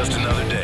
just another day.